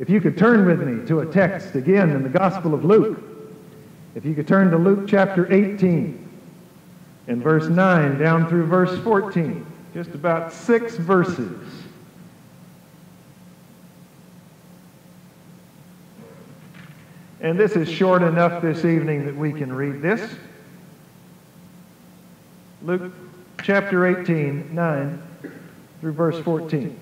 If you could turn with me to a text again in the Gospel of Luke, if you could turn to Luke chapter 18 and verse 9 down through verse 14, just about six verses. And this is short enough this evening that we can read this. Luke chapter 18, 9 through verse 14.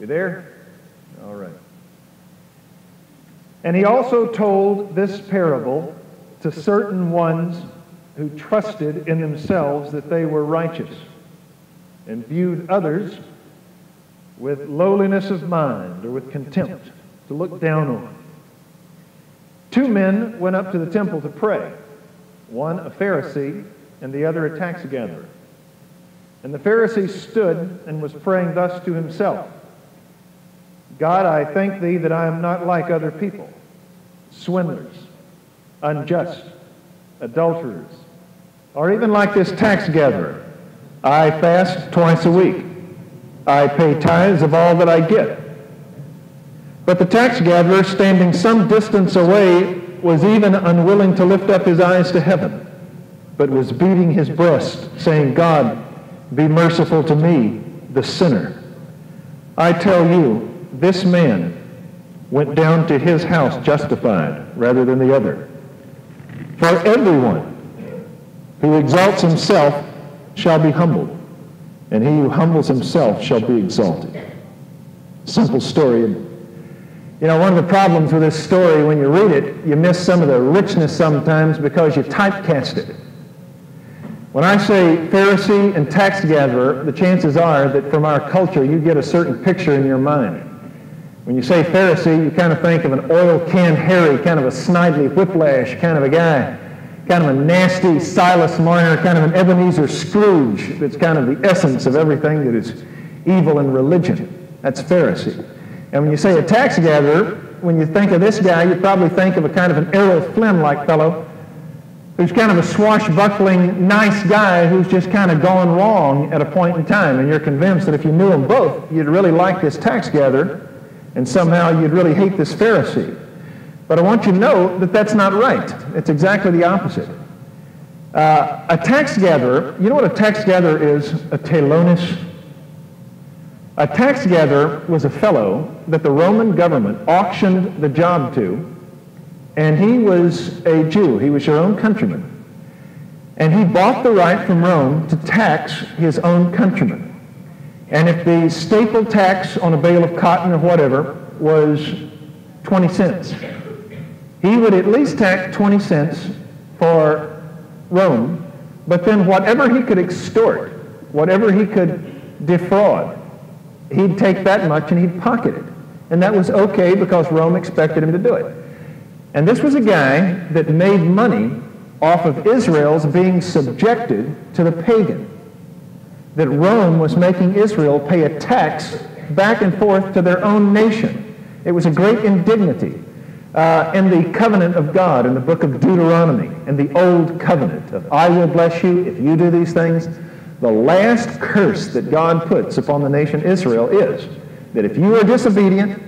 You there? All right. And he also told this parable to certain ones who trusted in themselves that they were righteous and viewed others with lowliness of mind or with contempt to look down on. Two men went up to the temple to pray, one a Pharisee and the other a tax gatherer. And the Pharisee stood and was praying thus to himself God, I thank thee that I am not like other people, swindlers, unjust, adulterers, or even like this tax gatherer. I fast twice a week. I pay tithes of all that I get. But the tax gatherer, standing some distance away, was even unwilling to lift up his eyes to heaven, but was beating his breast, saying, God, be merciful to me, the sinner. I tell you, this man went down to his house justified rather than the other. For everyone who exalts himself shall be humbled, and he who humbles himself shall be exalted. Simple story. You know, one of the problems with this story, when you read it, you miss some of the richness sometimes because you typecast it. When I say Pharisee and tax gatherer, the chances are that from our culture you get a certain picture in your mind. When you say Pharisee, you kind of think of an oil can Harry, kind of a snidely whiplash kind of a guy kind of a nasty Silas Marner, kind of an Ebenezer Scrooge that's kind of the essence of everything that is evil in religion. That's Pharisee. And when you say a tax gatherer, when you think of this guy, you probably think of a kind of an Errol Flynn-like fellow who's kind of a swashbuckling, nice guy who's just kind of gone wrong at a point in time. And you're convinced that if you knew them both, you'd really like this tax gatherer, and somehow you'd really hate this Pharisee. But I want you to know that that's not right. It's exactly the opposite. Uh, a tax gatherer, you know what a tax gatherer is? A telonis. A tax gatherer was a fellow that the Roman government auctioned the job to, and he was a Jew. He was your own countryman. And he bought the right from Rome to tax his own countrymen. And if the staple tax on a bale of cotton or whatever was 20 cents, he would at least tax 20 cents for Rome, but then whatever he could extort, whatever he could defraud, he'd take that much and he'd pocket it. And that was okay because Rome expected him to do it. And this was a guy that made money off of Israel's being subjected to the pagan. That Rome was making Israel pay a tax back and forth to their own nation. It was a great indignity uh, in the covenant of God in the book of Deuteronomy, in the old covenant of I will bless you if you do these things, the last curse that God puts upon the nation Israel is that if you are disobedient,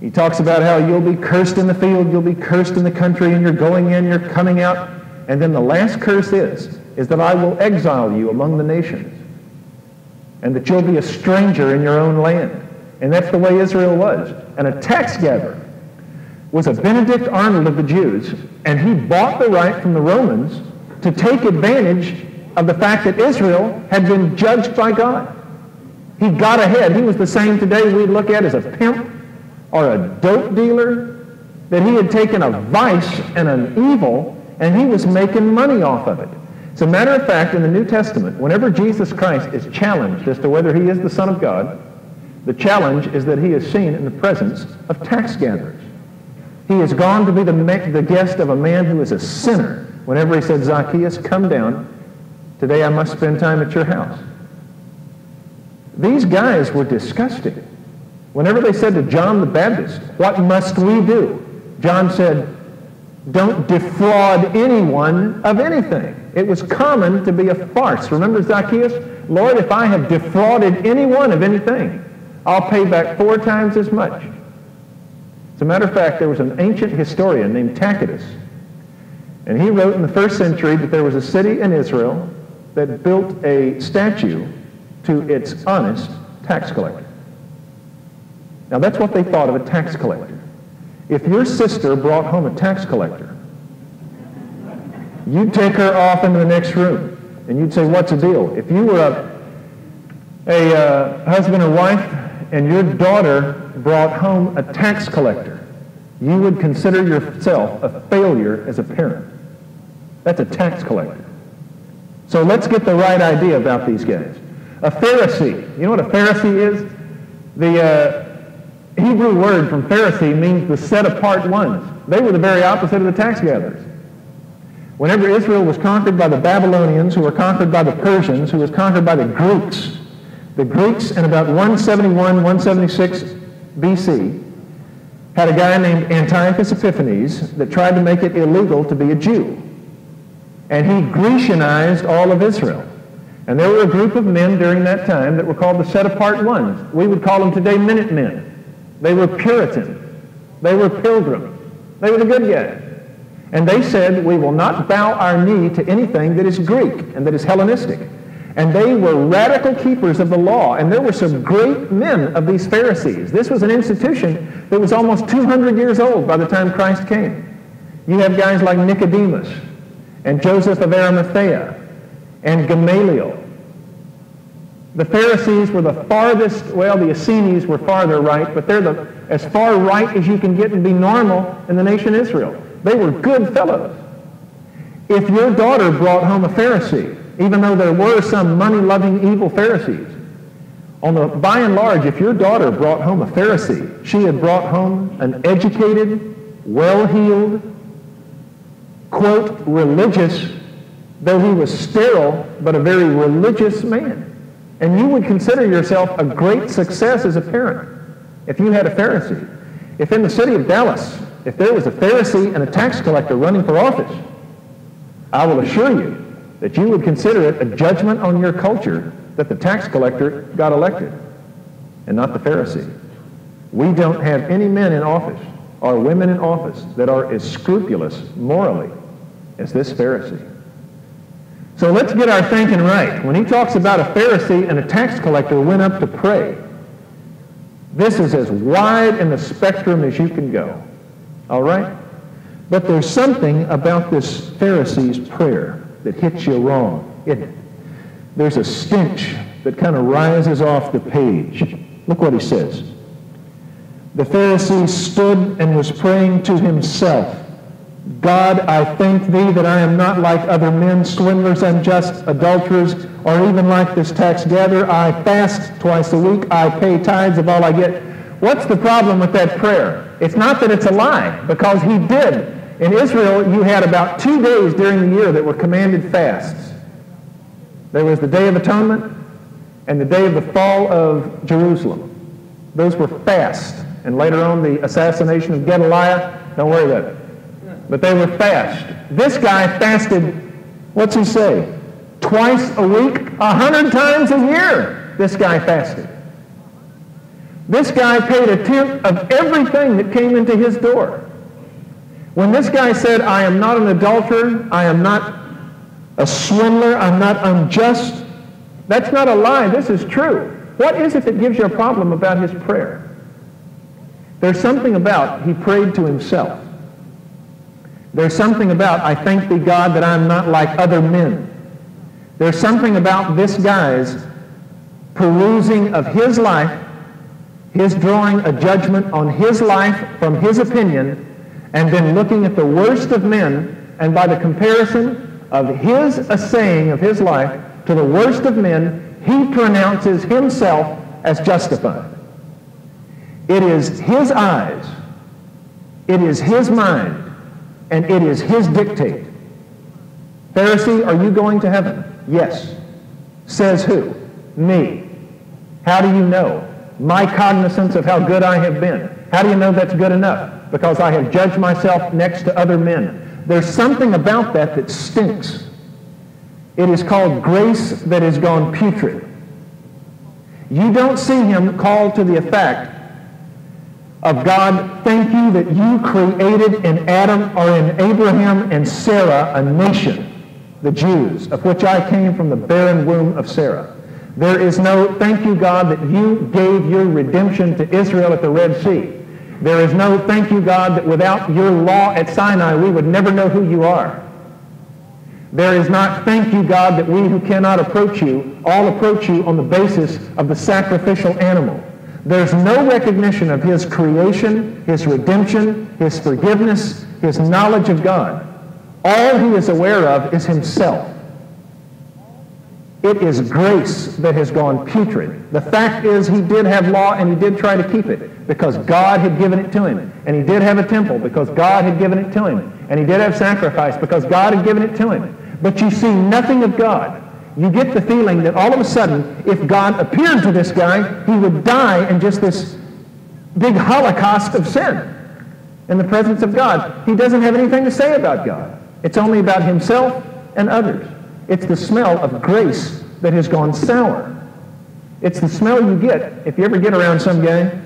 he talks about how you'll be cursed in the field, you'll be cursed in the country, and you're going in, you're coming out. And then the last curse is, is that I will exile you among the nations, and that you'll be a stranger in your own land. And that's the way Israel was. And a tax gatherer was a Benedict Arnold of the Jews, and he bought the right from the Romans to take advantage of the fact that Israel had been judged by God. He got ahead. He was the same today we'd look at as a pimp or a dope dealer, that he had taken a vice and an evil, and he was making money off of it. As a matter of fact, in the New Testament, whenever Jesus Christ is challenged as to whether he is the Son of God, the challenge is that he is seen in the presence of tax gatherers. He has gone to be the, the guest of a man who is a sinner. Whenever he said, Zacchaeus, come down. Today I must spend time at your house. These guys were disgusting. Whenever they said to John the Baptist, what must we do? John said, don't defraud anyone of anything. It was common to be a farce. Remember Zacchaeus? Lord, if I have defrauded anyone of anything, I'll pay back four times as much. As a matter of fact, there was an ancient historian named Tacitus, and he wrote in the first century that there was a city in Israel that built a statue to its honest tax collector. Now that's what they thought of a tax collector. If your sister brought home a tax collector, you'd take her off into the next room and you'd say, what's the deal? If you were a, a uh, husband or wife and your daughter brought home a tax collector, you would consider yourself a failure as a parent. That's a tax collector. So let's get the right idea about these guys. A Pharisee. You know what a Pharisee is? The uh, Hebrew word from Pharisee means the set apart ones. They were the very opposite of the tax gatherers. Whenever Israel was conquered by the Babylonians, who were conquered by the Persians, who was conquered by the Greeks, the Greeks in about 171, 176 BC had a guy named Antiochus Epiphanes that tried to make it illegal to be a Jew. And he Grecianized all of Israel. And there were a group of men during that time that were called the set-apart ones. We would call them today Minutemen. They were Puritan. They were Pilgrim. They were the good guys. And they said, we will not bow our knee to anything that is Greek and that is Hellenistic. And they were radical keepers of the law. And there were some great men of these Pharisees. This was an institution that was almost 200 years old by the time Christ came. You have guys like Nicodemus and Joseph of Arimathea and Gamaliel. The Pharisees were the farthest, well, the Essenes were farther right, but they're the, as far right as you can get and be normal in the nation Israel. They were good fellows. If your daughter brought home a Pharisee, even though there were some money-loving evil Pharisees, on the, by and large, if your daughter brought home a Pharisee, she had brought home an educated, well-heeled, quote, religious, though he was sterile, but a very religious man. And you would consider yourself a great success as a parent if you had a Pharisee. If in the city of Dallas, if there was a Pharisee and a tax collector running for office, I will assure you that you would consider it a judgment on your culture that the tax collector got elected and not the Pharisee. We don't have any men in office or women in office that are as scrupulous morally as this Pharisee. So let's get our thinking right. When he talks about a Pharisee and a tax collector went up to pray, this is as wide in the spectrum as you can go. All right? But there's something about this Pharisee's prayer that hits you wrong, isn't it? There's a stench that kind of rises off the page. Look what he says. The Pharisee stood and was praying to himself. God, I thank thee that I am not like other men, swindlers, unjust, adulterers, or even like this tax gatherer. I fast twice a week. I pay tithes of all I get. What's the problem with that prayer? It's not that it's a lie, because he did. In Israel, you had about two days during the year that were commanded fasts. There was the Day of Atonement and the day of the fall of Jerusalem. Those were fast. And later on, the assassination of Gedaliah, don't worry about it but they were fast. This guy fasted, what's he say? Twice a week, a hundred times a year, this guy fasted. This guy paid a tenth of everything that came into his door. When this guy said, I am not an adulterer, I am not a swindler, I'm not unjust, that's not a lie, this is true. What is it that gives you a problem about his prayer? There's something about he prayed to himself. There's something about, I thank thee, God, that I'm not like other men. There's something about this guy's perusing of his life, his drawing a judgment on his life from his opinion, and then looking at the worst of men, and by the comparison of his assaying of his life to the worst of men, he pronounces himself as justified. It is his eyes, it is his mind, and it is his dictate. Pharisee, are you going to heaven? Yes. Says who? Me. How do you know? My cognizance of how good I have been. How do you know that's good enough? Because I have judged myself next to other men. There's something about that that stinks. It is called grace that has gone putrid. You don't see him called to the effect of God, thank you that you created in Adam or in Abraham and Sarah a nation, the Jews, of which I came from the barren womb of Sarah. There is no thank you, God, that you gave your redemption to Israel at the Red Sea. There is no thank you, God, that without your law at Sinai we would never know who you are. There is not thank you, God, that we who cannot approach you all approach you on the basis of the sacrificial animal. There's no recognition of his creation, his redemption, his forgiveness, his knowledge of God. All he is aware of is himself. It is grace that has gone putrid. The fact is he did have law and he did try to keep it because God had given it to him. And he did have a temple because God had given it to him. And he did have sacrifice because God had given it to him. But you see nothing of God. You get the feeling that all of a sudden, if God appeared to this guy, he would die in just this big holocaust of sin in the presence of God. He doesn't have anything to say about God. It's only about himself and others. It's the smell of grace that has gone sour. It's the smell you get if you ever get around some guy,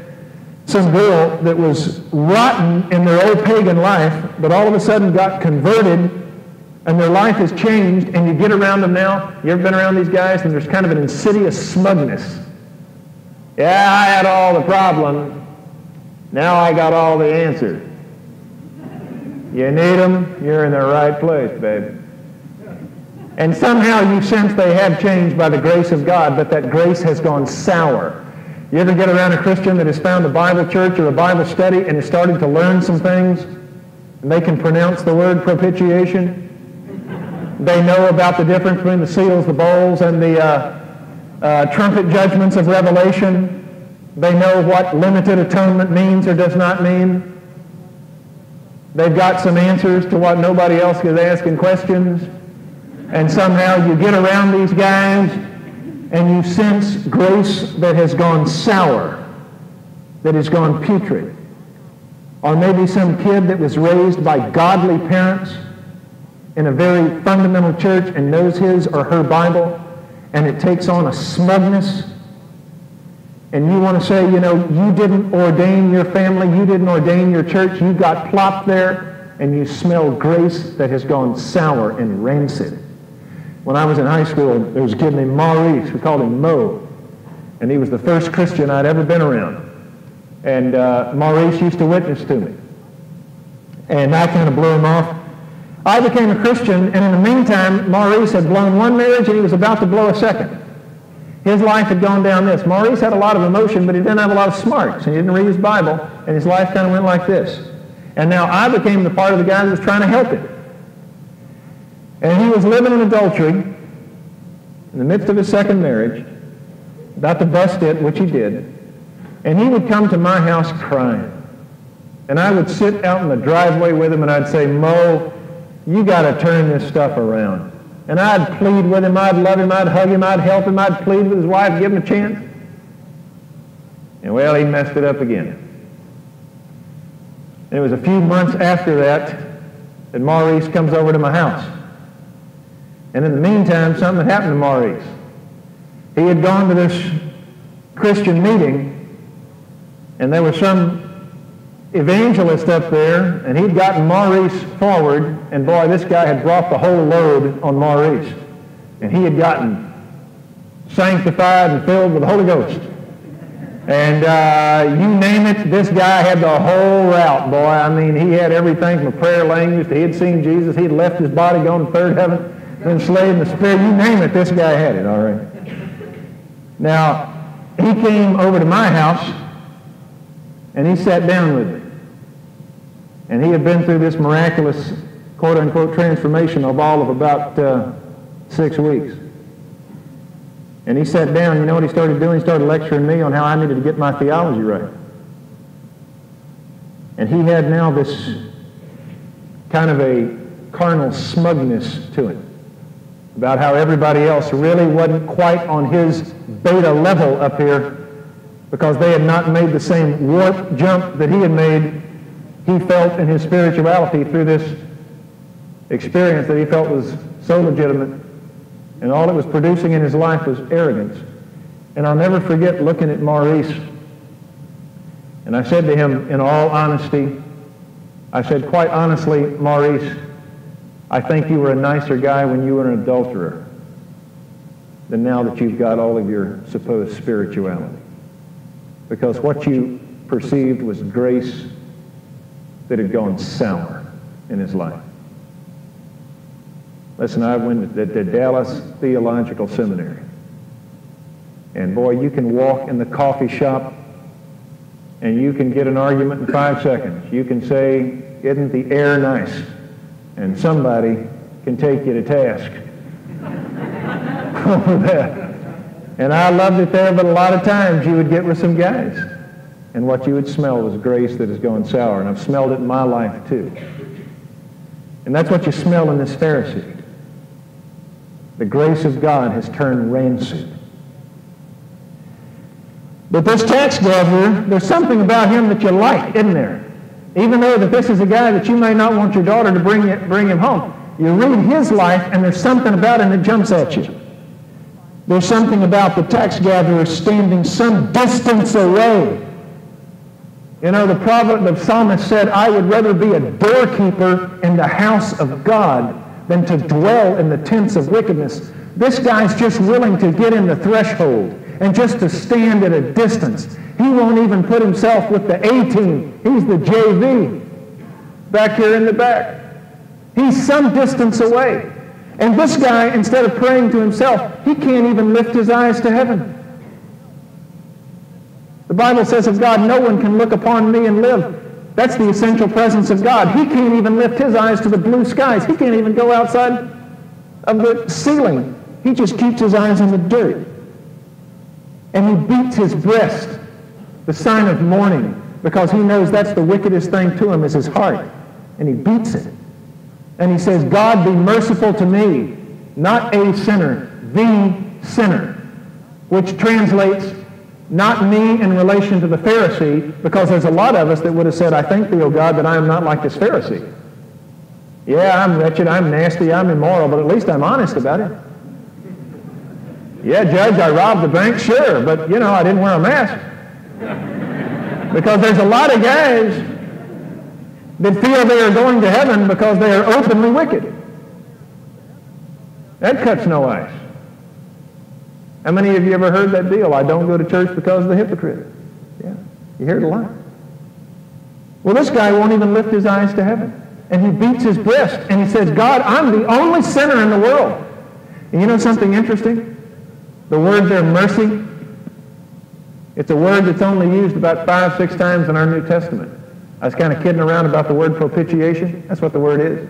some girl that was rotten in their old pagan life, but all of a sudden got converted and their life has changed and you get around them now. You ever been around these guys and there's kind of an insidious smugness. Yeah, I had all the problems. Now I got all the answers. You need them, you're in the right place, baby. And somehow you sense they have changed by the grace of God, but that grace has gone sour. You ever get around a Christian that has found a Bible church or a Bible study and is starting to learn some things? And they can pronounce the word propitiation. They know about the difference between the seals, the bowls, and the uh, uh, trumpet judgments of Revelation. They know what limited atonement means or does not mean. They've got some answers to what nobody else is asking questions. And somehow you get around these guys and you sense grace that has gone sour, that has gone putrid. Or maybe some kid that was raised by godly parents in a very fundamental church and knows his or her Bible, and it takes on a smugness. And you want to say, you know, you didn't ordain your family, you didn't ordain your church, you got plopped there, and you smell grace that has gone sour and rancid. When I was in high school, there was a kid named Maurice. We called him Mo. And he was the first Christian I'd ever been around. And uh, Maurice used to witness to me. And that kind of blew him off. I became a Christian, and in the meantime, Maurice had blown one marriage, and he was about to blow a second. His life had gone down this. Maurice had a lot of emotion, but he didn't have a lot of smarts. He didn't read his Bible, and his life kind of went like this. And now I became the part of the guy that was trying to help him. And he was living in adultery in the midst of his second marriage, about to bust it, which he did. And he would come to my house crying. And I would sit out in the driveway with him and I'd say, Mo, you got to turn this stuff around. And I'd plead with him, I'd love him, I'd hug him, I'd help him, I'd plead with his wife, give him a chance. And well, he messed it up again. And it was a few months after that that Maurice comes over to my house. And in the meantime, something had happened to Maurice. He had gone to this Christian meeting, and there was some evangelist up there, and he'd gotten Maurice forward, and boy, this guy had brought the whole load on Maurice. And he had gotten sanctified and filled with the Holy Ghost. And uh, you name it, this guy had the whole route, boy. I mean, he had everything from prayer language to he had seen Jesus, he had left his body, gone to third heaven, been in the spirit. You name it, this guy had it, all right. Now, he came over to my house, and he sat down with me. And he had been through this miraculous, quote unquote, transformation of all of about uh, six weeks. And he sat down, you know what he started doing? He started lecturing me on how I needed to get my theology right. And he had now this kind of a carnal smugness to him about how everybody else really wasn't quite on his beta level up here because they had not made the same warp jump that he had made he felt in his spirituality through this experience that he felt was so legitimate And all it was producing in his life was arrogance. And I'll never forget looking at Maurice. And I said to him, in all honesty, I said, quite honestly, Maurice, I think you were a nicer guy when you were an adulterer than now that you've got all of your supposed spirituality. Because what you perceived was grace that had gone sour in his life. Listen, I went to, to Dallas Theological Seminary. And boy, you can walk in the coffee shop and you can get an argument in five seconds. You can say, isn't the air nice? And somebody can take you to task over that. And I loved it there, but a lot of times you would get with some guys. And what you would smell was grace that is going sour. And I've smelled it in my life too. And that's what you smell in this Pharisee. The grace of God has turned rancid. But this tax gatherer, there's something about him that you like, isn't there? Even though that this is a guy that you may not want your daughter to bring, it, bring him home. You read his life, and there's something about him that jumps at you. There's something about the tax gatherer standing some distance away. You know, the prophet, the psalmist said, I would rather be a doorkeeper in the house of God than to dwell in the tents of wickedness. This guy's just willing to get in the threshold and just to stand at a distance. He won't even put himself with the A team. He's the JV back here in the back. He's some distance away. And this guy, instead of praying to himself, he can't even lift his eyes to heaven. The Bible says of God, no one can look upon me and live. That's the essential presence of God. He can't even lift his eyes to the blue skies. He can't even go outside of the ceiling. He just keeps his eyes on the dirt. And he beats his breast, the sign of mourning, because he knows that's the wickedest thing to him is his heart. And he beats it. And he says, God be merciful to me, not a sinner, the sinner, which translates not me in relation to the Pharisee, because there's a lot of us that would have said, I thank thee, O God, that I am not like this Pharisee. Yeah, I'm wretched, I'm nasty, I'm immoral, but at least I'm honest about it. Yeah, Judge, I robbed the bank, sure, but, you know, I didn't wear a mask. because there's a lot of guys that feel they are going to heaven because they are openly wicked. That cuts no ice. How many of you ever heard that deal? I don't go to church because of the hypocrite. Yeah, you hear it a lot. Well, this guy won't even lift his eyes to heaven. And he beats his breast and he says, God, I'm the only sinner in the world. And you know something interesting? The word there, mercy, it's a word that's only used about five, six times in our New Testament. I was kind of kidding around about the word propitiation. That's what the word is.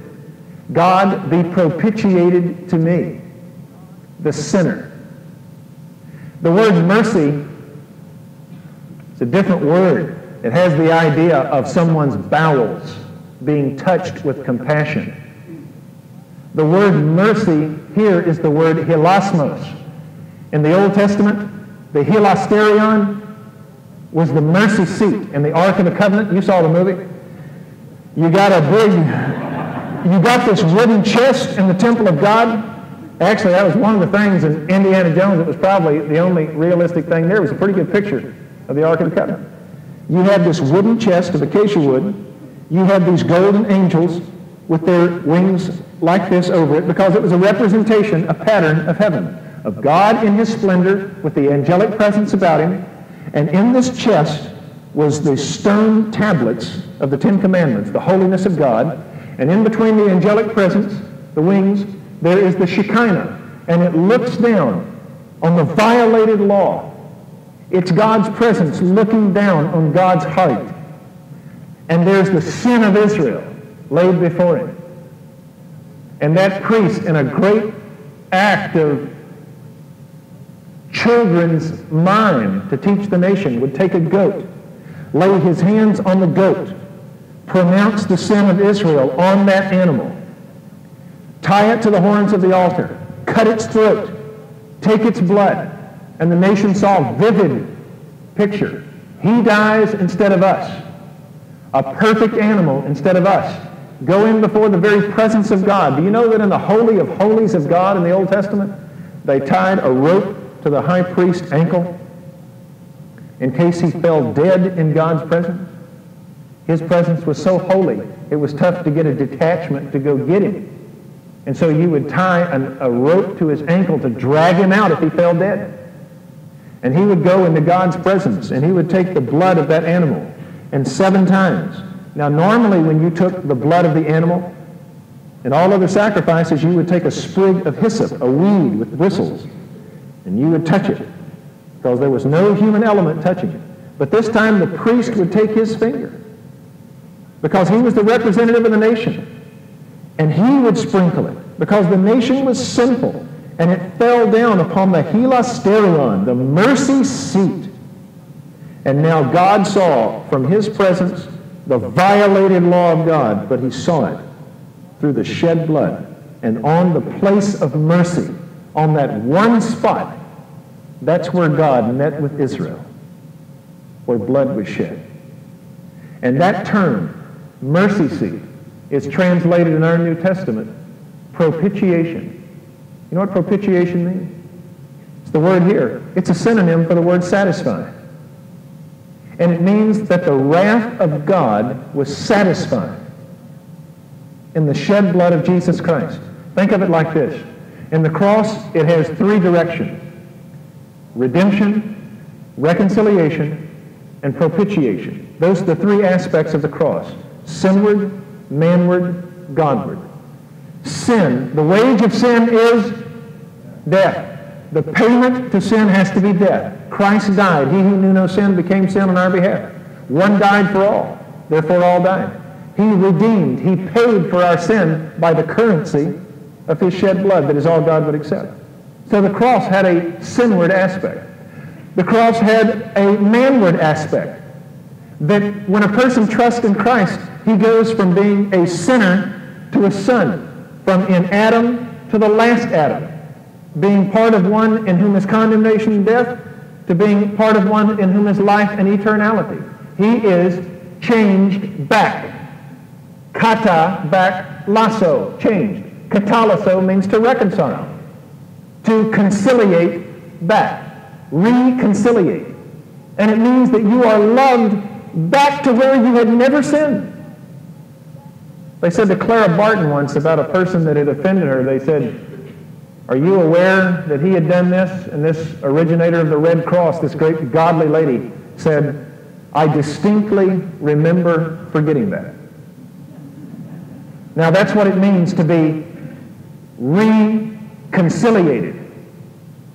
God be propitiated to me, the sinner. The word mercy is a different word. It has the idea of someone's bowels being touched with compassion. The word mercy here is the word hilasmos. In the Old Testament, the hilasterion was the mercy seat in the Ark of the Covenant. You saw the movie. You got a big, you got this wooden chest in the temple of God Actually, that was one of the things in Indiana Jones that was probably the only realistic thing there. It was a pretty good picture of the Ark of the Covenant. You had this wooden chest of acacia wood. You had these golden angels with their wings like this over it because it was a representation, a pattern of heaven, of God in his splendor with the angelic presence about him. And in this chest was the stone tablets of the Ten Commandments, the holiness of God. And in between the angelic presence, the wings, there is the Shekinah, and it looks down on the violated law. It's God's presence looking down on God's heart. And there's the sin of Israel laid before him. And that priest, in a great act of children's mime to teach the nation, would take a goat, lay his hands on the goat, pronounce the sin of Israel on that animal, tie it to the horns of the altar, cut its throat, take its blood. And the nation saw a vivid picture. He dies instead of us. A perfect animal instead of us. Go in before the very presence of God. Do you know that in the Holy of Holies of God in the Old Testament, they tied a rope to the high priest's ankle in case he fell dead in God's presence. His presence was so holy, it was tough to get a detachment to go get him. And so you would tie an, a rope to his ankle to drag him out if he fell dead. And he would go into God's presence, and he would take the blood of that animal, and seven times. Now, normally when you took the blood of the animal, and all other sacrifices, you would take a sprig of hyssop, a weed with bristles, and you would touch it, because there was no human element touching it. But this time the priest would take his finger, because he was the representative of the nation. And he would sprinkle it, because the nation was sinful, and it fell down upon the hilasterion, the mercy seat. And now God saw from his presence the violated law of God, but he saw it through the shed blood. And on the place of mercy, on that one spot, that's where God met with Israel, where blood was shed. And that term, mercy seat, is translated in our New Testament propitiation. You know what propitiation means? It's the word here. It's a synonym for the word satisfy. And it means that the wrath of God was satisfied in the shed blood of Jesus Christ. Think of it like this. In the cross, it has three directions. Redemption, reconciliation, and propitiation. Those are the three aspects of the cross. Sinward, manward, Godward. Sin, the wage of sin is death. The payment to sin has to be death. Christ died. He who knew no sin became sin on our behalf. One died for all. Therefore all died. He redeemed. He paid for our sin by the currency of his shed blood that is all God would accept. So the cross had a sinward aspect. The cross had a manward aspect. That when a person trusts in Christ, he goes from being a sinner to a son, from in Adam to the last Adam, being part of one in whom is condemnation and death to being part of one in whom is life and eternality. He is changed back. Kata, back, lasso, changed. Katalasso means to reconcile, to conciliate back, reconciliate. And it means that you are loved back to where you had never sinned. They said to Clara Barton once about a person that had offended her, they said, are you aware that he had done this? And this originator of the Red Cross, this great godly lady, said, I distinctly remember forgetting that. Now that's what it means to be reconciliated.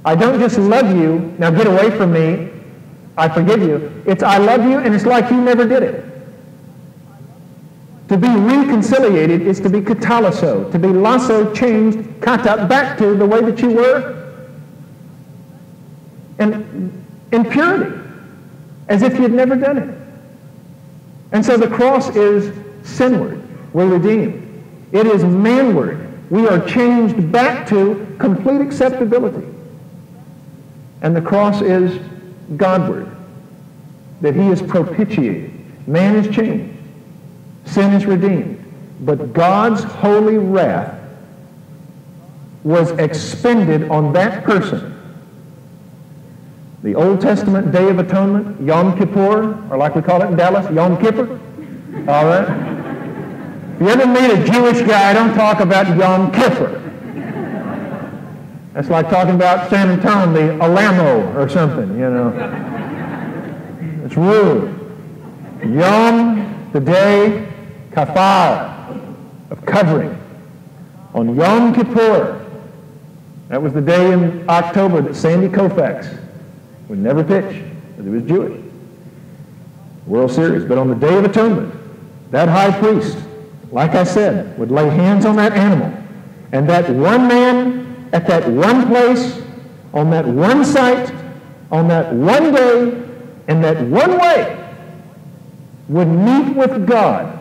I don't just love you, now get away from me, I forgive you. It's I love you and it's like you never did it. To be reconciliated is to be katalasso, to be lasso changed, kata, back to the way that you were And in purity, as if you'd never done it. And so the cross is sinward. We're redeemed. It is manward. We are changed back to complete acceptability. And the cross is Godward, that he is propitiated. Man is changed. Sin is redeemed. But God's holy wrath was expended on that person. The Old Testament Day of Atonement, Yom Kippur, or like we call it in Dallas, Yom Kippur. All right? If you ever meet a Jewish guy, don't talk about Yom Kippur. That's like talking about San Antonio, the Alamo or something, you know. It's rude. Yom, the day, kafar, of covering. On Yom Kippur, that was the day in October that Sandy Koufax would never pitch because he was Jewish. World Series. But on the Day of Atonement, that high priest like I said, would lay hands on that animal. And that one man at that one place, on that one site, on that one day, in that one way, would meet with God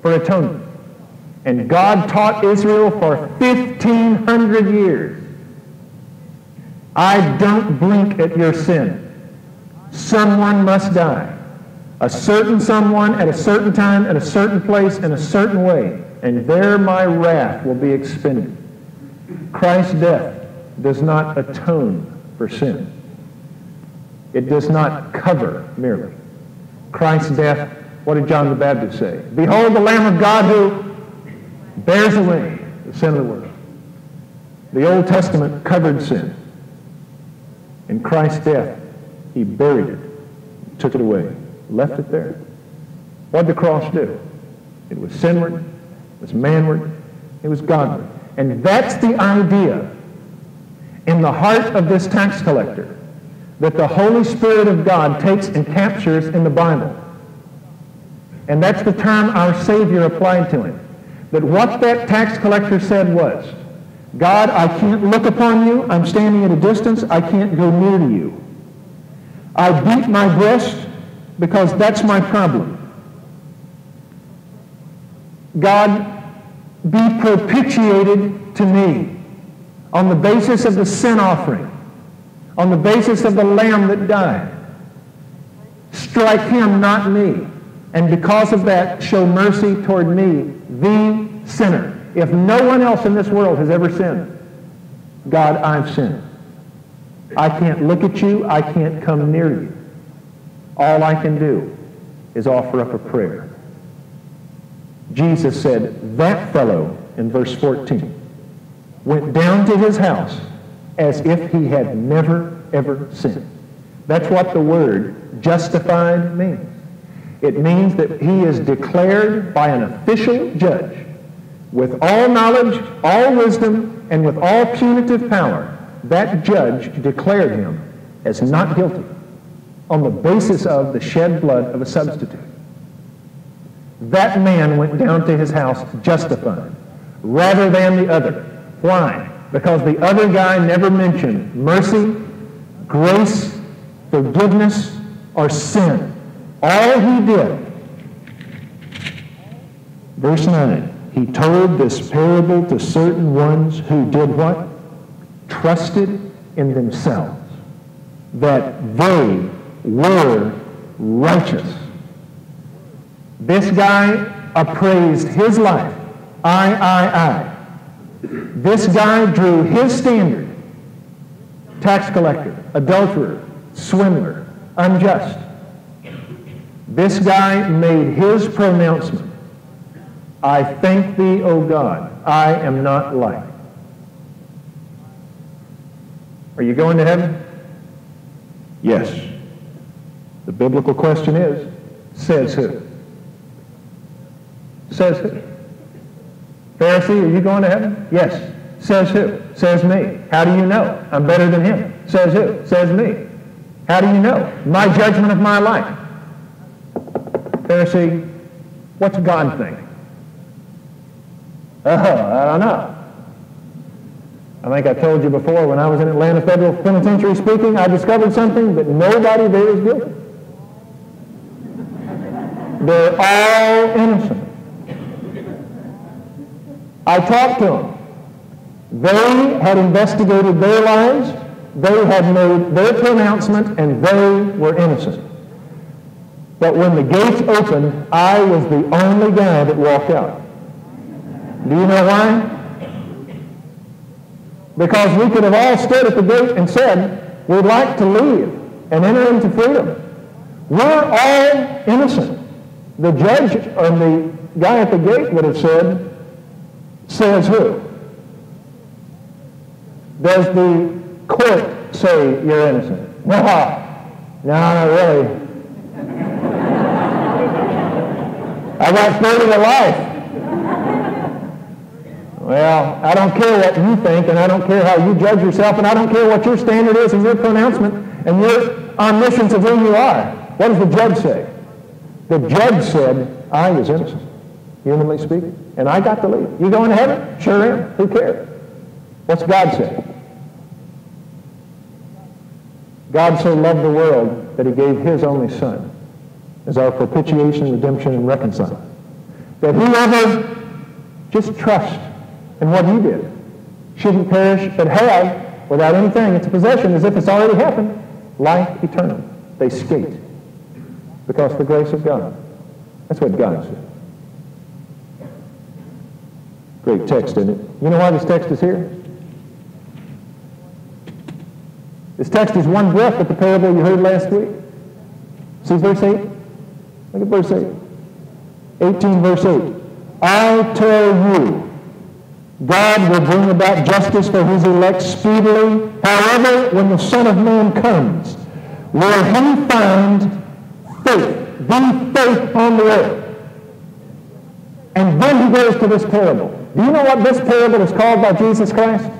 for atonement. And God taught Israel for 1,500 years. I don't blink at your sin. Someone must die a certain someone at a certain time, at a certain place, in a certain way, and there my wrath will be expended. Christ's death does not atone for sin. It does not cover merely. Christ's death, what did John the Baptist say? Behold the Lamb of God who bears away the sin of the world. The Old Testament covered sin. In Christ's death, he buried it, took it away, left it there. What did the cross do? It was sinward, it was manward, it was Godward. And that's the idea in the heart of this tax collector that the Holy Spirit of God takes and captures in the Bible. And that's the term our Savior applied to him. That what that tax collector said was, God, I can't look upon you. I'm standing at a distance. I can't go near to you. I beat my breast because that's my problem. God, be propitiated to me on the basis of the sin offering, on the basis of the lamb that died. Strike him, not me. And because of that, show mercy toward me, the sinner. If no one else in this world has ever sinned, God, I've sinned. I can't look at you. I can't come near you. All I can do is offer up a prayer. Jesus said, that fellow, in verse 14, went down to his house as if he had never, ever sinned. That's what the word justified means. It means that he is declared by an official judge with all knowledge, all wisdom, and with all punitive power. That judge declared him as not guilty on the basis of the shed blood of a substitute. That man went down to his house justified rather than the other. Why? Because the other guy never mentioned mercy, grace, forgiveness, or sin. All he did, verse 9, he told this parable to certain ones who did what? Trusted in themselves that they were righteous. This guy appraised his life. I, I, I. This guy drew his standard. Tax collector, adulterer, swindler, unjust. This guy made his pronouncement. I thank thee, O God, I am not like. Are you going to heaven? Yes. The biblical question is, says who? Says who? Pharisee, are you going to heaven? Yes. Says who? Says me. How do you know? I'm better than him. Says who? Says me. How do you know? My judgment of my life. Pharisee, what's God think? Oh, I don't know. I think I told you before when I was in Atlanta Federal Penitentiary speaking, I discovered something that nobody there is guilty. They're all innocent. I talked to them. They had investigated their lives. They had made their pronouncement, and they were innocent. But when the gates opened, I was the only guy that walked out. Do you know why? Because we could have all stood at the gate and said, we'd like to leave and enter into freedom. We're all innocent. The judge or the guy at the gate would have said, says who? Does the court say you're innocent? No, no, not really. I got 30 to life. Well, I don't care what you think, and I don't care how you judge yourself, and I don't care what your standard is and your pronouncement and your omniscience of who you are. What does the judge say? The judge said, I was innocent, humanly speaking, and I got to leave. You going to heaven? Sure am. Who cares? What's God say? God so loved the world that he gave his only son as our propitiation, redemption, and reconciling. That whoever just trust in what he did shouldn't perish but have, without anything, its possession as if it's already happened, life eternal. They skate because the grace of God. That's what God said. Great text, isn't it? You know why this text is here? This text is one breath of the parable you heard last week. See verse 8? Look at verse 8. 18 verse 8. I tell you, God will bring about justice for his elect speedily. However, when the Son of Man comes, will he find faith, the faith on the earth? And then he goes to this parable. Do you know what this parable is called by Jesus Christ?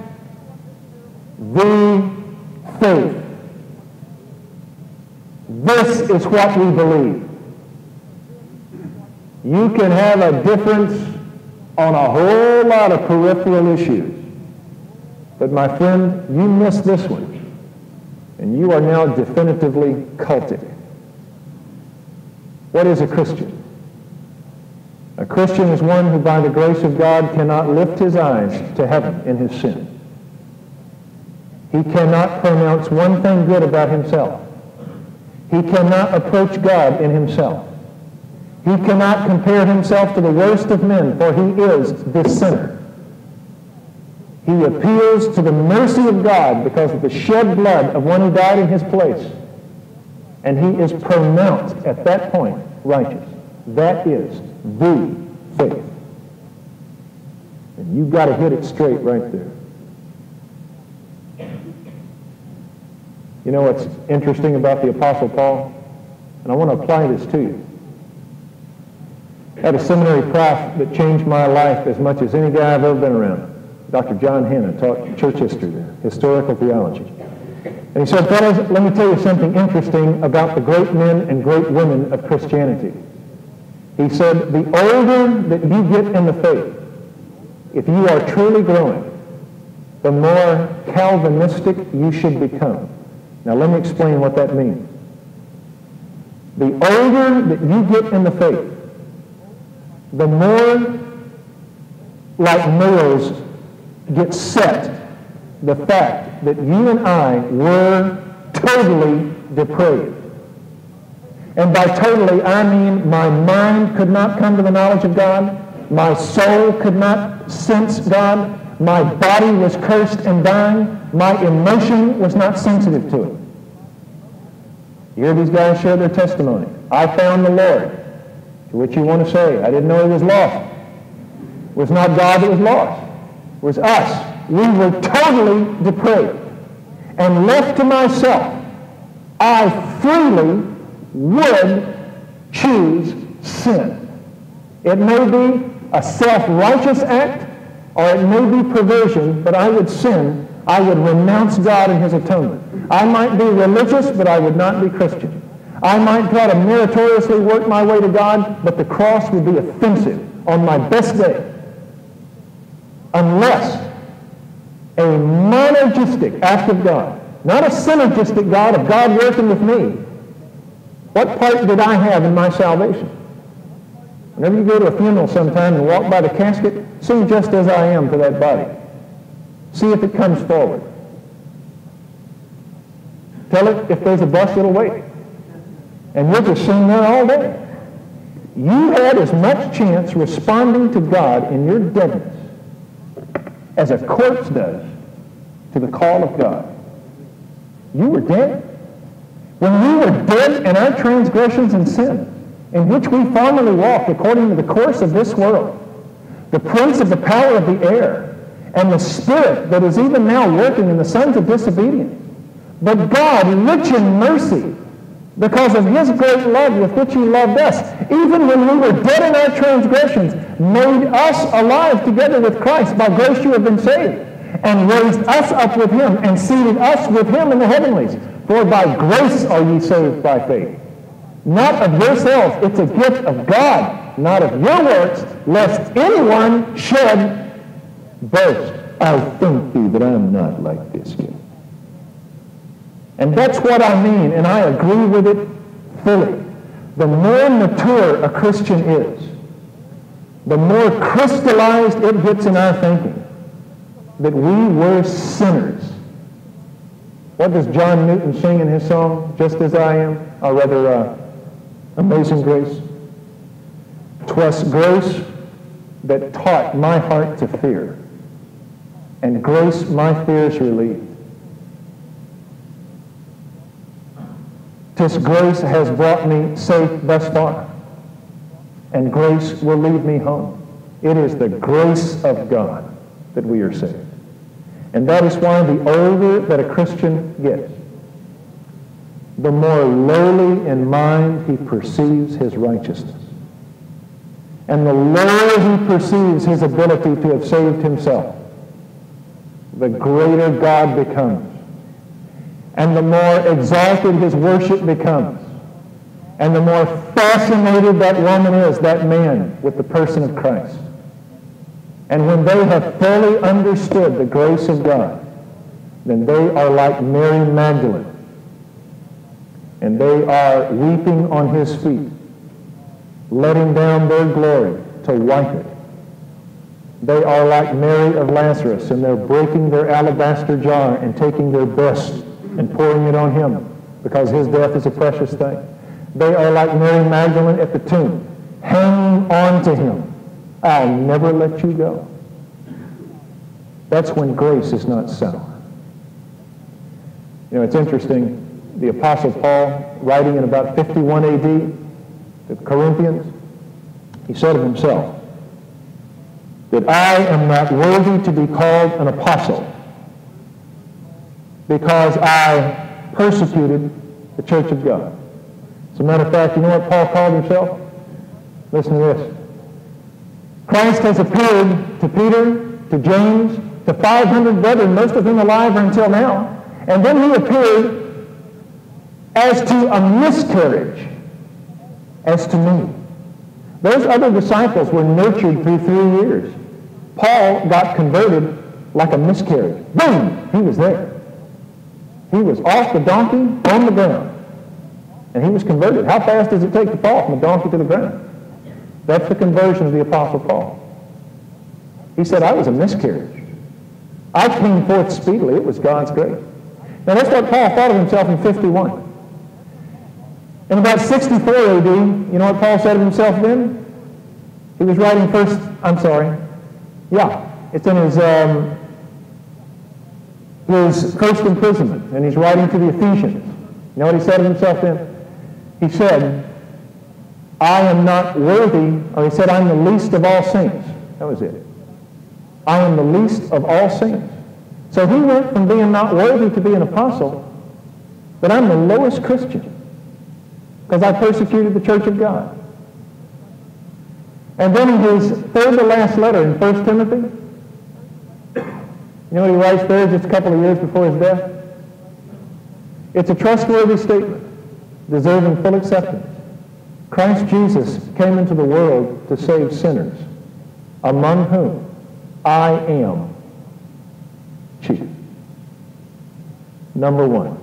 The faith. This is what we believe. You can have a difference on a whole lot of peripheral issues. But my friend, you missed this one. And you are now definitively cultic. What is a Christian? A Christian is one who by the grace of God cannot lift his eyes to heaven in his sin. He cannot pronounce one thing good about himself. He cannot approach God in himself. He cannot compare himself to the worst of men, for he is the sinner. He appeals to the mercy of God because of the shed blood of one who died in his place. And he is pronounced at that point righteous. That is the faith. And you've got to hit it straight right there. You know what's interesting about the Apostle Paul? And I want to apply this to you. I had a seminary prof that changed my life as much as any guy I've ever been around. Dr. John Hannah taught church history there, historical theology. And he said, fellows, let me tell you something interesting about the great men and great women of Christianity. He said, the older that you get in the faith, if you are truly growing, the more Calvinistic you should become. Now let me explain what that means. The older that you get in the faith, the more like males get set the fact that you and I were totally depraved. And by totally, I mean my mind could not come to the knowledge of God. My soul could not sense God. My body was cursed and dying. My emotion was not sensitive to it. You hear these guys share their testimony. I found the Lord. To which you want to say, I didn't know he was lost. It was not God that was lost. It was us. We were totally depraved. And left to myself, I freely would choose sin. It may be a self-righteous act, or it may be perversion, but I would sin. I would renounce God and his atonement. I might be religious, but I would not be Christian. I might try to meritoriously work my way to God, but the cross would be offensive on my best day. Unless a monergistic act of God, not a synergistic God of God working with me. What part did I have in my salvation? Whenever you go to a funeral sometime and walk by the casket, sing just as I am to that body. See if it comes forward. Tell it if there's a bus, it'll wait and we'll just sing there all day. You had as much chance responding to God in your deadness as a corpse does to the call of God. You were dead. When we were dead in our transgressions and sin, in which we formerly walked according to the course of this world, the prince of the power of the air, and the spirit that is even now working in the sons of disobedience. But God, rich in mercy, because of his great love with which he loved us, even when we were dead in our transgressions, made us alive together with Christ. By grace you have been saved, and raised us up with him, and seated us with him in the heavenlies. For by grace are ye saved by faith. Not of yourselves, it's a gift of God, not of your works, lest anyone should boast. I think thee that I'm not like this guy. And that's what I mean, and I agree with it fully. The more mature a Christian is, the more crystallized it gets in our thinking that we were sinners. What does John Newton sing in his song, Just As I Am, or rather, uh, Amazing Grace? Twas grace that taught my heart to fear, and grace my fears relieved. Tis grace has brought me safe thus far, and grace will lead me home. It is the grace of God that we are saved. And that is why the older that a Christian gets, the more lowly in mind he perceives his righteousness. And the lower he perceives his ability to have saved himself, the greater God becomes and the more exalted his worship becomes. And the more fascinated that woman is, that man, with the person of Christ. And when they have fully understood the grace of God, then they are like Mary Magdalene. And they are weeping on his feet, letting down their glory to wipe it. They are like Mary of Lazarus, and they're breaking their alabaster jar and taking their best and pouring it on him because his death is a precious thing. They are like Mary Magdalene at the tomb, hanging on to him. I'll never let you go. That's when grace is not sour. You know, it's interesting. The Apostle Paul, writing in about 51 AD to the Corinthians, he said of himself that I am not worthy to be called an apostle because I persecuted the church of God. As a matter of fact, you know what Paul called himself? Listen to this. Christ has appeared to Peter, to James, to 500 brethren, most of them alive until now. And then he appeared as to a miscarriage, as to me. Those other disciples were nurtured through three years. Paul got converted like a miscarriage. Boom! He was there. He was off the donkey on the ground. And he was converted. How fast does it take to fall from a donkey to the ground? That's the conversion of the Apostle Paul. He said, I was a miscarriage. I came forth speedily. It was God's grace. Now that's what Paul thought of himself in 51. In about 64 AD, you know what Paul said of himself then? He was writing first, I'm sorry. Yeah, it's in his um, his first imprisonment, and he's writing to the Ephesians. You know what he said of himself then? He said, I am not worthy, or he said, I'm the least of all saints. That was it. I am the least of all saints. So he went from being not worthy to be an apostle, but I'm the lowest Christian because I persecuted the church of God. And then in his third to last letter in 1 Timothy, you know what he writes there just a couple of years before his death? It's a trustworthy statement, deserving full acceptance. Christ Jesus came into the world to save sinners, among whom I am chief. Number one.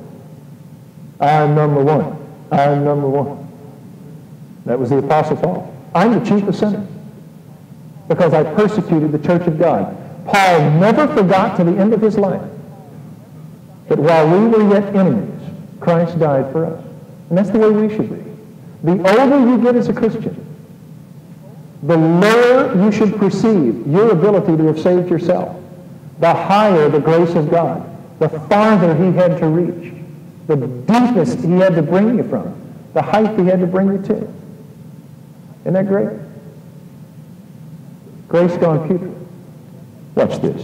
I am number one. I am number one. That was the Apostle Paul. I'm the chief of sinners because I persecuted the church of God. Paul never forgot to the end of his life that while we were yet enemies, Christ died for us. And that's the way we should be. The older you get as a Christian, the lower you should perceive your ability to have saved yourself. The higher the grace of God, the farther he had to reach, the deepest he had to bring you from, the height he had to bring you to. Isn't that great? Grace gone putrid. Watch this.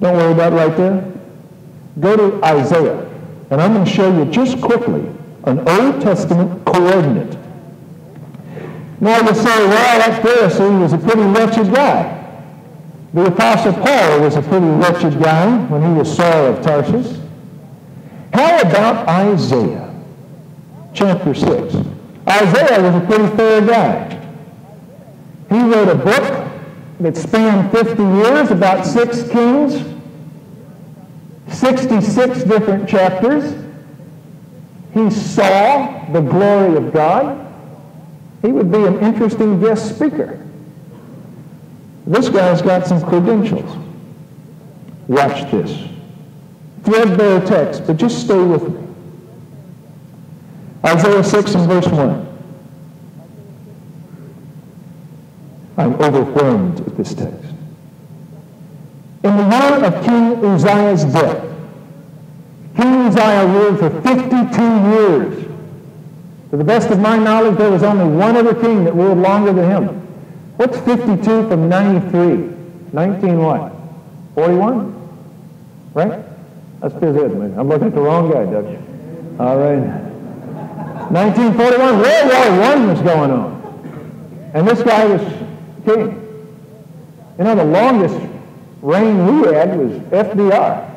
Don't worry about right there. Go to Isaiah, and I'm going to show you just quickly an Old Testament coordinate. Now you say, well, that Pharisee was a pretty wretched guy. The Apostle Paul was a pretty wretched guy when he was Saul of Tarsus. How about Isaiah? Chapter 6. Isaiah was a pretty fair guy. He wrote a book that spanned 50 years, about six kings, 66 different chapters. He saw the glory of God. He would be an interesting guest speaker. This guy's got some credentials. Watch this. Threadbare text, but just stay with me. Isaiah 6 and verse 1. I'm overwhelmed with this text. In the year of King Uzziah's death, King Uzziah ruled for 52 years. To the best of my knowledge, there was only one other king that ruled longer than him. What's 52 from 93? 19 what? 41? Right? That's good, man. I'm looking at the wrong guy, Doug. All right. 1941, World War I was going on. And this guy was king. You know, the longest reign we had was FDR.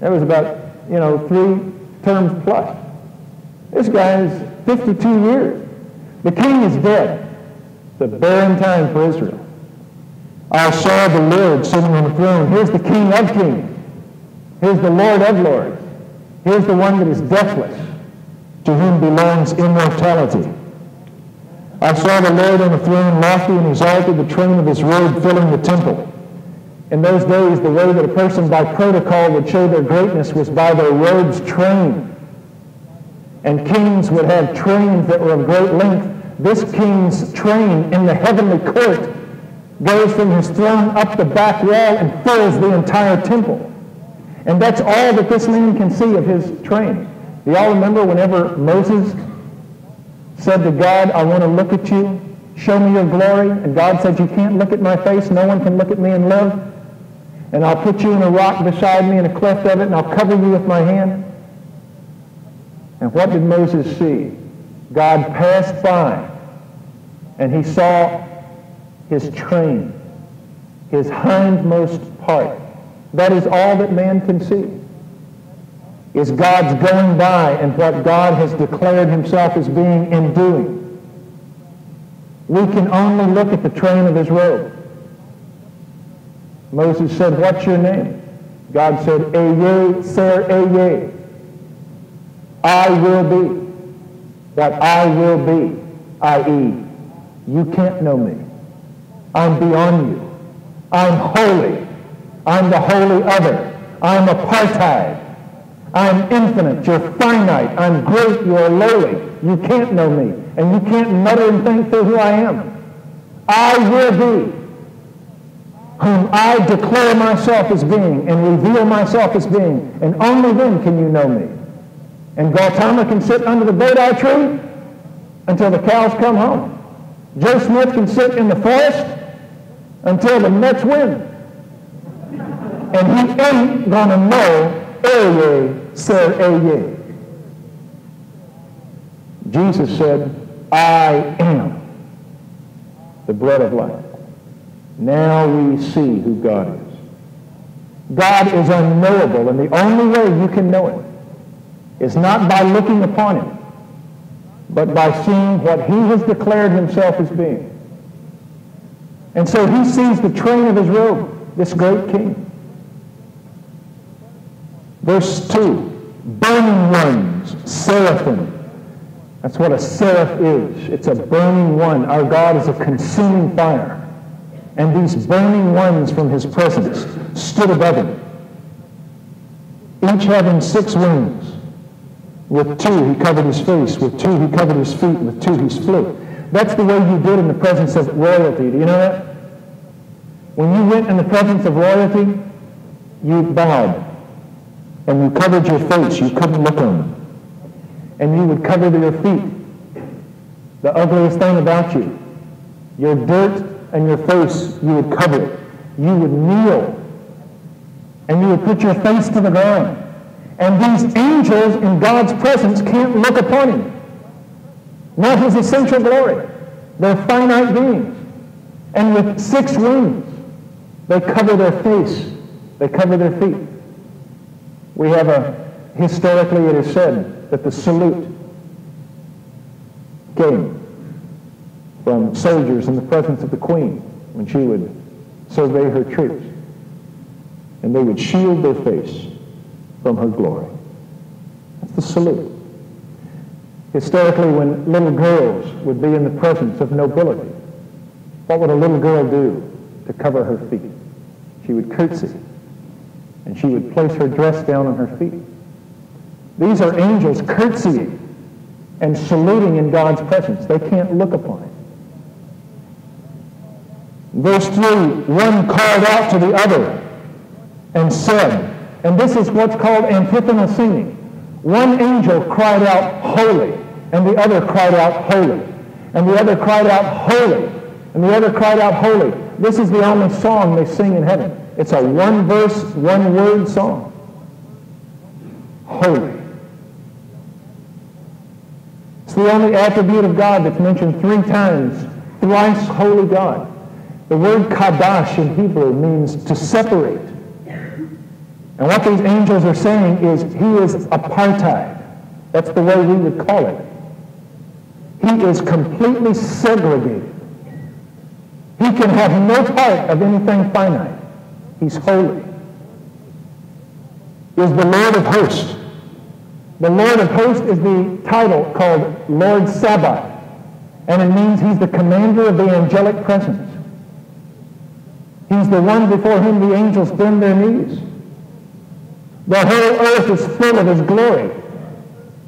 That was about, you know, three terms plus. This guy is 52 years. The king is dead. It's a barren time for Israel. I saw the Lord sitting on the throne. Here's the King of kings. Here's the Lord of lords. Here's the one that is deathless, to whom belongs immortality. I saw the Lord on the throne, lofty and exalted, the train of his robe filling the temple. In those days, the way that a person by protocol would show their greatness was by their robes train. And kings would have trains that were of great length. This king's train in the heavenly court goes from his throne up the back wall and fills the entire temple. And that's all that this man can see of his train. Do y'all remember whenever Moses said to God, I want to look at you, show me your glory, and God said, you can't look at my face, no one can look at me and live, and I'll put you in a rock beside me in a cleft of it, and I'll cover you with my hand. And what did Moses see? God passed by, and he saw his train, his hindmost part. That is all that man can see is God's going by and what God has declared himself as being and doing. We can only look at the train of his robe. Moses said, what's your name? God said, Eye, sir, Eye. I will be what I will be, i.e., you can't know me. I'm beyond you. I'm holy. I'm the holy other. I'm apartheid. I'm infinite. You're finite. I'm great. You're lowly. You can't know me. And you can't mutter and think through who I am. I will be whom I declare myself as being and reveal myself as being. And only then can you know me. And Gautama can sit under the Bodhi tree until the cows come home. Joe Smith can sit in the forest until the Mets win. And he ain't going to know Eye, Ser Eye. Jesus said, I am the bread of life. Now we see who God is. God is unknowable, and the only way you can know him is not by looking upon him, but by seeing what he has declared himself as being. And so he sees the train of his robe, this great king. Verse 2, burning ones, seraphim. That's what a seraph is. It's a burning one. Our God is a consuming fire. And these burning ones from his presence stood above him, each having six wings. With two he covered his face, with two he covered his feet, with two he flew. That's the way you did in the presence of royalty. Do you know that? When you went in the presence of royalty, you bowed and you covered your face, you couldn't look on them. And you would cover your feet. The ugliest thing about you, your dirt and your face, you would cover. You would kneel and you would put your face to the ground. And these angels in God's presence can't look upon him. Not his essential glory. They're finite beings. And with six wings, they cover their face. They cover their feet. We have a, historically it is said that the salute came from soldiers in the presence of the queen when she would survey her troops. And they would shield their face from her glory. That's the salute. Historically, when little girls would be in the presence of nobility, what would a little girl do to cover her feet? She would curtsy and she would place her dress down on her feet. These are angels curtsying and saluting in God's presence. They can't look upon it. Verse 3, one called out to the other and said, and this is what's called antiphonal singing. One angel cried out, holy, and the other cried out, Holy. And the other cried out, Holy. And the other cried out, Holy. This is the only song they sing in heaven. It's a one-verse, one-word song. Holy. It's the only attribute of God that's mentioned three times. Thrice holy God. The word kadash in Hebrew means to separate. And what these angels are saying is he is apartheid. That's the way we would call it. He is completely segregated. He can have no part of anything finite. He's holy. Is the Lord of hosts. The Lord of hosts is the title called Lord Sabaoth. And it means he's the commander of the angelic presence. He's the one before whom the angels bend their knees. The whole earth is full of his glory.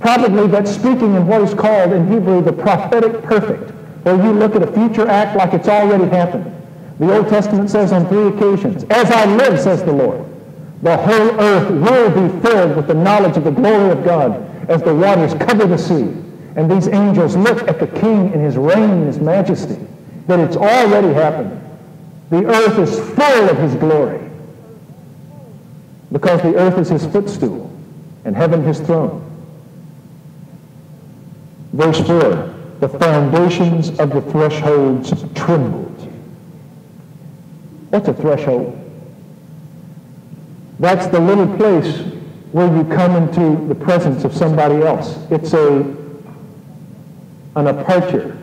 Probably that's speaking in what is called in Hebrew the prophetic perfect, where you look at a future act like it's already happened. The Old Testament says on three occasions, As I live, says the Lord, the whole earth will be filled with the knowledge of the glory of God as the waters cover the sea. And these angels look at the king in his reign and his majesty, that it's already happened. The earth is full of his glory because the earth is his footstool and heaven his throne. Verse 4, the foundations of the thresholds trembled. What's a threshold? That's the little place where you come into the presence of somebody else. It's a, an aperture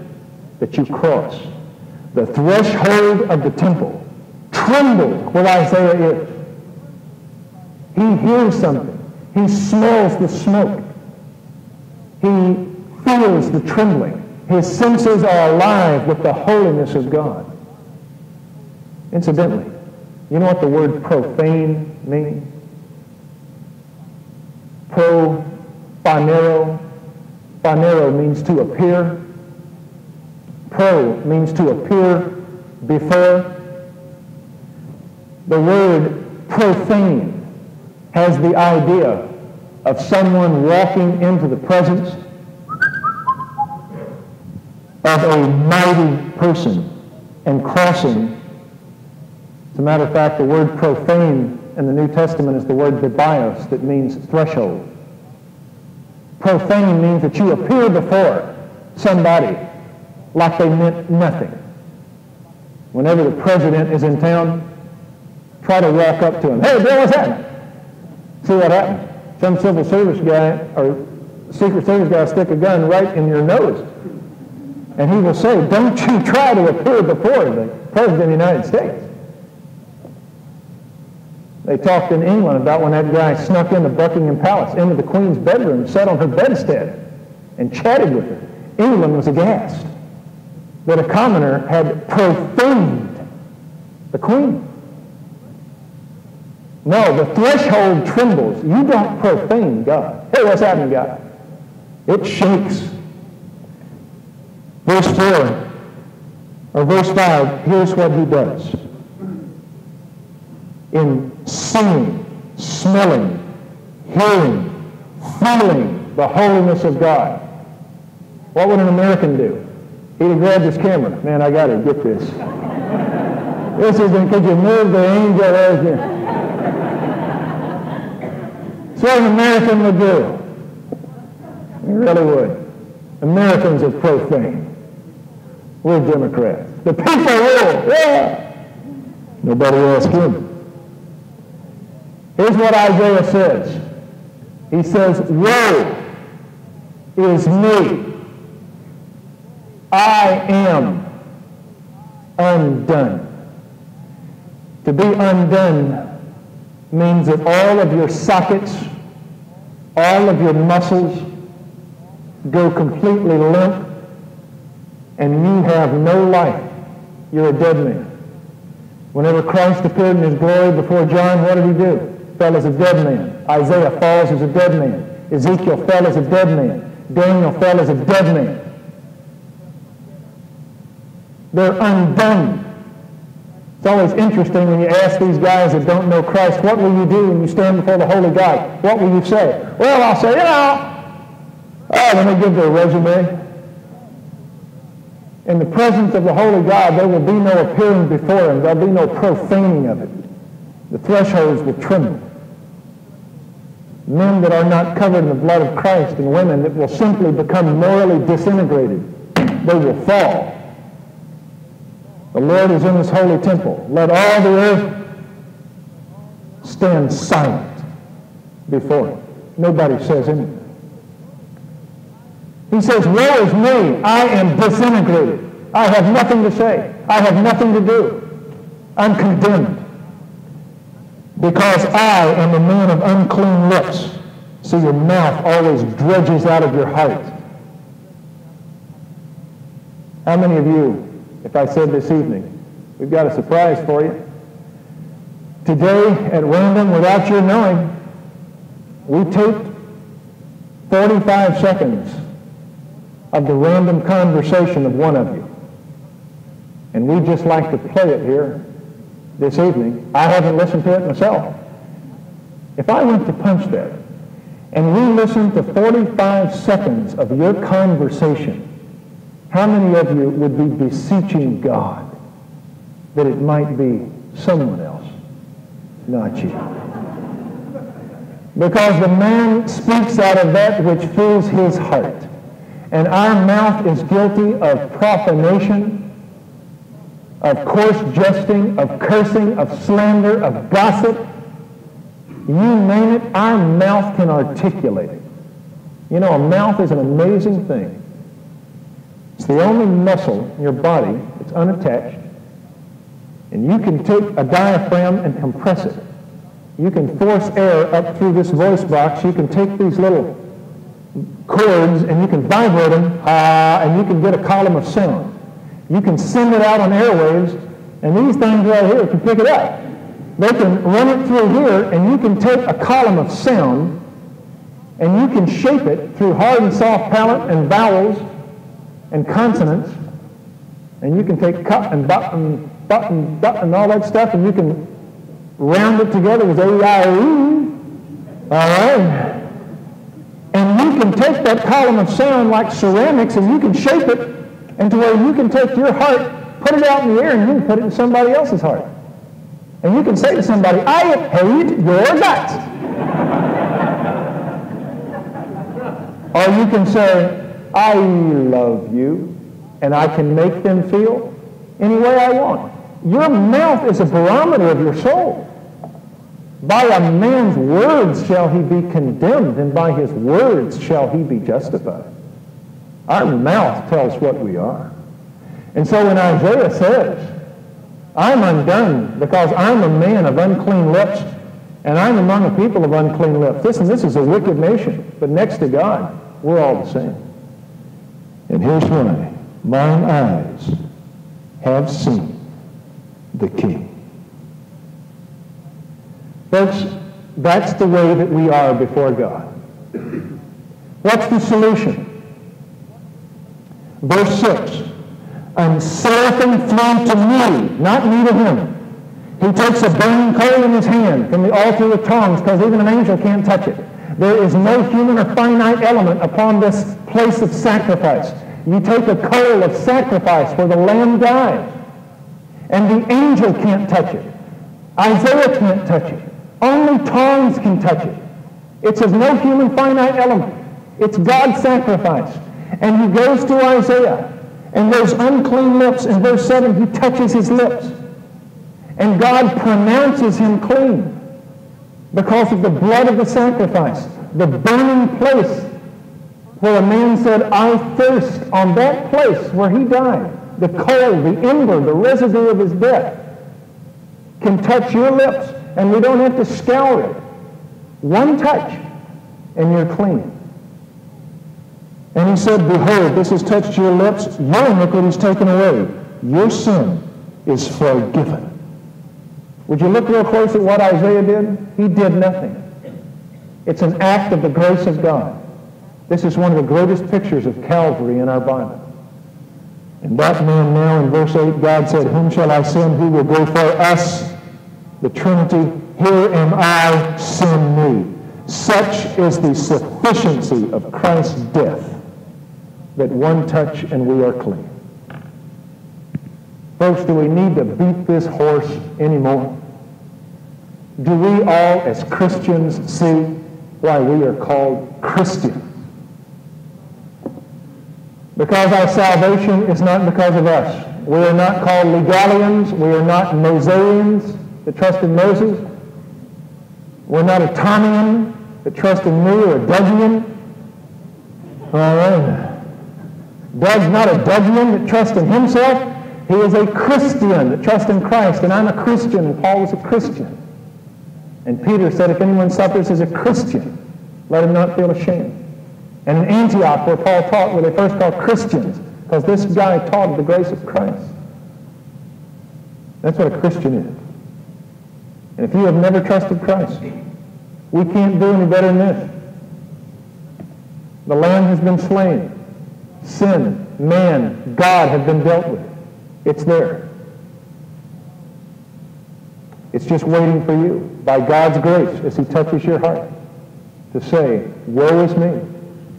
that you cross. The threshold of the temple trembled where Isaiah is. He hears something. He smells the smoke. He feels the trembling. His senses are alive with the holiness of God. Incidentally, you know what the word profane means? Pro, phanero. Phanero means to appear. Pro means to appear before. The word profane has the idea of someone walking into the presence of a mighty person and crossing. As a matter of fact, the word profane in the New Testament is the word bebelos that means threshold. Profane means that you appear before somebody like they meant nothing. Whenever the president is in town, try to walk up to him. Hey, Bill, what's happening? See what happened? Some civil service guy or Secret Service guy stick a gun right in your nose. And he will say, don't you try to appear before the President of the United States. They talked in England about when that guy snuck into Buckingham Palace, into the Queen's bedroom, sat on her bedstead, and chatted with her. England was aghast that a commoner had profaned the Queen. No, the threshold trembles. You don't profane God. Hey, what's happening, God? It shakes. Verse 4, or verse 5, here's what he does. In seeing, smelling, hearing, feeling the holiness of God, what would an American do? He'd have grabbed his camera. Man, I got to get this. this isn't, could you move the angel as you... That's what an American would do. He really would. Americans are profane. We're Democrats. The people rule. Yeah. Nobody asked him. Here's what Isaiah says. He says, Woe is me. I am undone. To be undone means that all of your sockets, all of your muscles go completely limp and you have no life. You're a dead man. Whenever Christ appeared in his glory before John, what did he do? Fell as a dead man. Isaiah falls as a dead man. Ezekiel fell as a dead man. Daniel fell as a dead man. They're undone. It's always interesting when you ask these guys that don't know Christ, what will you do when you stand before the Holy God? What will you say? Well, I'll say, you know, uh, Oh, when they give their resume, in the presence of the holy God, there will be no appearing before him. There'll be no profaning of it. The thresholds will tremble. Men that are not covered in the blood of Christ and women that will simply become morally disintegrated, they will fall. The Lord is in his holy temple. Let all the earth stand silent before him. Nobody says anything. He says, woe is me. I am disintegrated. I have nothing to say. I have nothing to do. I'm condemned. Because I am a man of unclean lips. See, your mouth always dredges out of your heart. How many of you, if I said this evening, we've got a surprise for you. Today, at random, without your knowing, we taped 45 seconds of the random conversation of one of you. And we just like to play it here this evening. I haven't listened to it myself. If I went to punch that and we listened to 45 seconds of your conversation, how many of you would be beseeching God that it might be someone else, not you? Because the man speaks out of that which fills his heart and our mouth is guilty of profanation, of coarse jesting, of cursing, of slander, of gossip. You name it, our mouth can articulate it. You know, a mouth is an amazing thing. It's the only muscle in your body that's unattached. And you can take a diaphragm and compress it. You can force air up through this voice box. You can take these little chords and you can vibrate them uh, and you can get a column of sound. You can send it out on airwaves and these things right here can pick it up. They can run it through here and you can take a column of sound and you can shape it through hard and soft palate and vowels and consonants and you can take cut and button, button, button, and all that stuff and you can round it together with A-I-E. All right? You can take that column of sound like ceramics and you can shape it into where you can take your heart, put it out in the air, and you can put it in somebody else's heart. And you can say to somebody, I hate your guts. or you can say, I love you, and I can make them feel any way I want. Your mouth is a barometer of your soul. By a man's words shall he be condemned, and by his words shall he be justified. Our mouth tells what we are. And so when Isaiah says, I'm undone because I'm a man of unclean lips, and I'm among a people of unclean lips. Listen, this is a wicked nation, but next to God, we're all the same. And here's why. Mine eyes have seen the King. Folks, that's the way that we are before God. What's the solution? Verse 6. And seraphim flew to me, not me to him. He takes a burning coal in his hand from the altar with tongs because even an angel can't touch it. There is no human or finite element upon this place of sacrifice. You take a coal of sacrifice where the lamb dies, and the angel can't touch it. Isaiah can't touch it. Only tongues can touch it. It's of no human finite element. It's God's sacrifice. And he goes to Isaiah, and those unclean lips, in verse 7, he touches his lips. And God pronounces him clean because of the blood of the sacrifice, the burning place where a man said, I thirst on that place where he died. The coal, the ember, the residue of his death can touch your lips and we don't have to scour it. One touch, and you're clean. And he said, Behold, this has touched your lips. Your iniquity is taken away. Your sin is forgiven. Would you look real close at what Isaiah did? He did nothing. It's an act of the grace of God. This is one of the greatest pictures of Calvary in our Bible. And that man now in verse 8, God said, Whom shall I send? Who will go for us? The Trinity, here am I, send me. Such is the sufficiency of Christ's death that one touch and we are clean. Folks, do we need to beat this horse anymore? Do we all, as Christians, see why we are called Christians? Because our salvation is not because of us. We are not called Legalians. We are not Mosaians that trust in Moses. We're not a Thomian that trust in me or a Dougian. All right. Doug's not a Dougian that trusts in himself. He is a Christian that trusts in Christ, and I'm a Christian, and Paul was a Christian. And Peter said, if anyone suffers as a Christian, let him not feel ashamed. And in Antioch, where Paul taught, where they first called Christians, because this guy taught the grace of Christ. That's what a Christian is. And if you have never trusted Christ, we can't do any better than this. The Lamb has been slain. Sin, man, God have been dealt with. It's there. It's just waiting for you, by God's grace, as he touches your heart, to say, woe is me.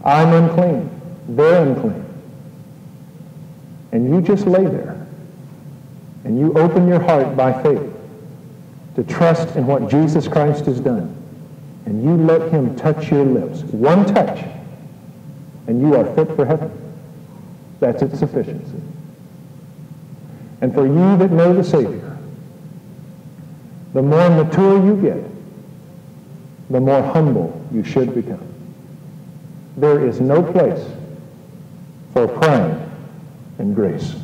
I'm unclean. They're unclean. And you just lay there. And you open your heart by faith to trust in what Jesus Christ has done. And you let him touch your lips. One touch. And you are fit for heaven. That's its sufficiency. And for you that know the Savior, the more mature you get, the more humble you should become. There is no place for pride and grace.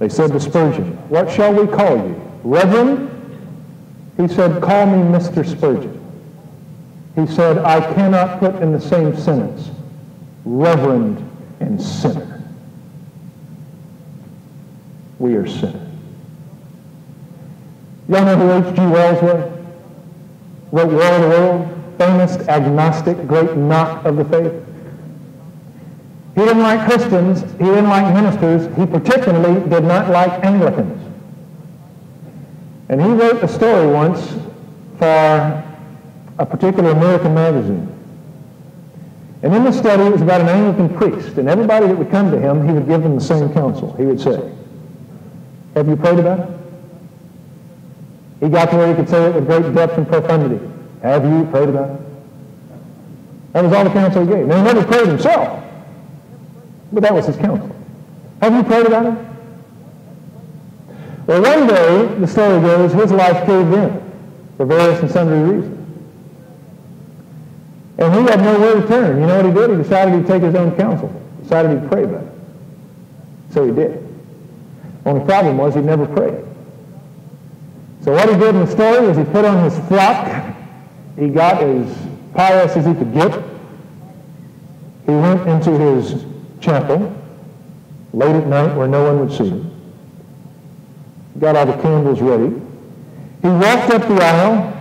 They said to Spurgeon, What shall we call you? Reverend? He said, Call me Mr. Spurgeon. He said, I cannot put in the same sentence reverend and sinner. We are sinners. Y'all know who H.G. Wells was? Wrote War of the World, famous agnostic, great knock of the faith. He didn't like Christians. He didn't like ministers. He particularly did not like Anglicans. And he wrote a story once for a particular American magazine. And in the study, it was about an Anglican priest. And everybody that would come to him, he would give them the same counsel. He would say, have you prayed about it? He got to where he could say it with great depth and profundity. Have you prayed about it? That was all the counsel he gave. Now, he never prayed himself. But that was his counsel. Have you prayed about it? Well, one day, the story goes, his life caved in for various and sundry reasons. And he had nowhere to turn. You know what he did? He decided he'd take his own counsel. Decided he'd pray about it. So he did. Only problem was he never prayed. So what he did in the story was he put on his frock. He got as pious as he could get. He went into his chapel late at night where no one would see him. Got all the candles ready. He walked up the aisle.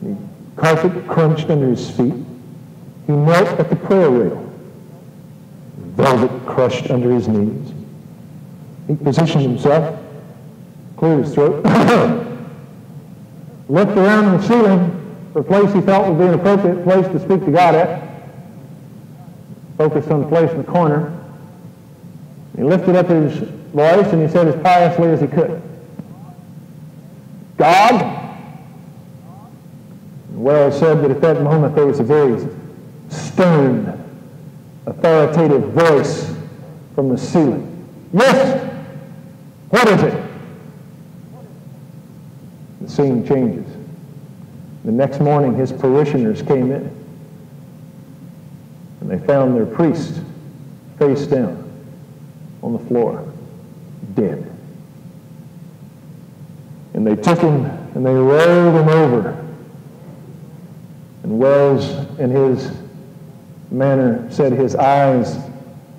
The carpet crunched under his feet. He knelt at the prayer rail. Velvet crushed under his knees. He positioned himself, cleared his throat, looked around the ceiling for a place he felt would be an appropriate place to speak to God at focused on the place in the corner. He lifted up his voice and he said as piously as he could, God. Wells said that at that moment there was a very stern, authoritative voice from the ceiling. Yes! What is it? The scene changes. The next morning his parishioners came in. And they found their priest face down on the floor, dead. And they took him and they rolled him over. And Wells, in his manner, said his eyes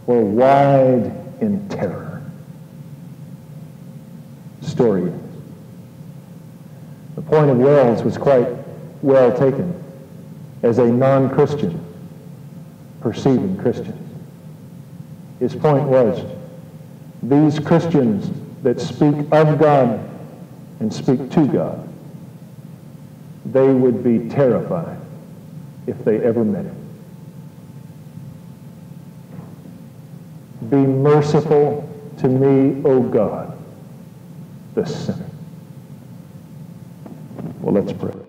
were wide in terror. Story. The point of Wells was quite well taken as a non-Christian perceiving Christians. His point was, these Christians that speak of God and speak to God, they would be terrified if they ever met him. Be merciful to me, O God, the sinner. Well, let's pray.